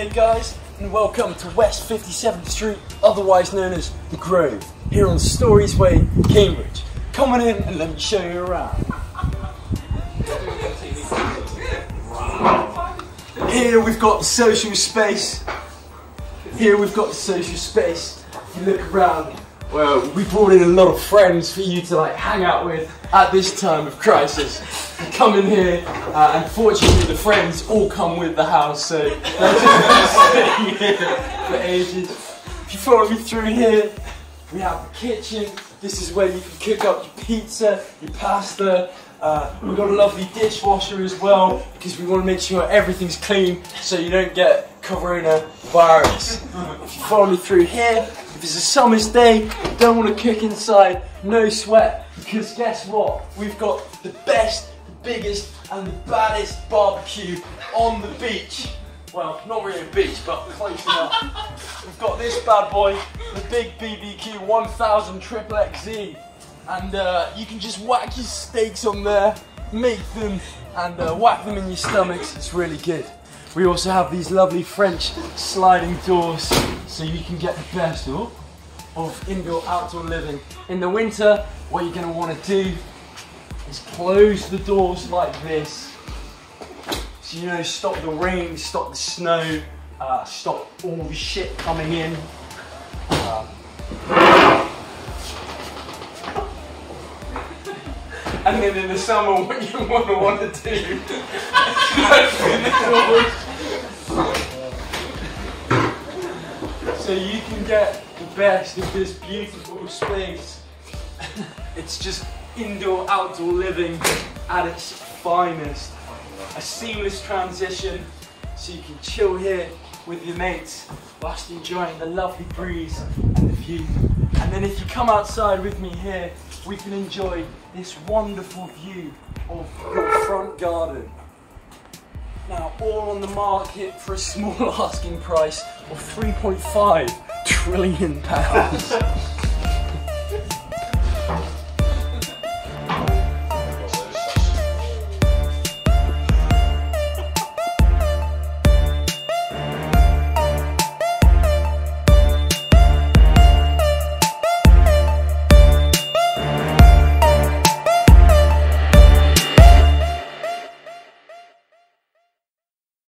Hey guys, and welcome to West 57th Street, otherwise known as The Grove, here on Storey's Way, Cambridge. Come on in and let me show you around. Here we've got the social space. Here we've got the social space. If you look around, well, we brought in a lot of friends for you to like hang out with at this time of crisis. Come in here, uh, and fortunately the friends all come with the house, so they're just staying here for ages. If you follow me through here, we have the kitchen. This is where you can cook up your pizza, your pasta. Uh, we've got a lovely dishwasher as well because we want to make sure everything's clean so you don't get coronavirus. If you follow me through here, if it's a summer's day, don't want to cook inside, no sweat because guess what? We've got the best, biggest and the baddest barbecue on the beach. Well, not really a beach, but close enough. We've got this bad boy, the big BBQ 1000 Triple XZ. And uh, you can just whack your steaks on there, make them, and uh, whack them in your stomachs. It's really good. We also have these lovely French sliding doors, so you can get the best of, of indoor-outdoor living. In the winter, what you're gonna wanna do is close the doors like this. So you know, stop the rain, stop the snow, uh, stop all the shit coming in. Uh, and then in the summer, what you want to want to do. So you can get the best of this beautiful space. It's just indoor outdoor living at its finest. A seamless transition so you can chill here with your mates whilst enjoying the lovely breeze and the view. And then if you come outside with me here, we can enjoy this wonderful view of your front garden. Now, all on the market for a small asking price of 3.5 trillion pounds.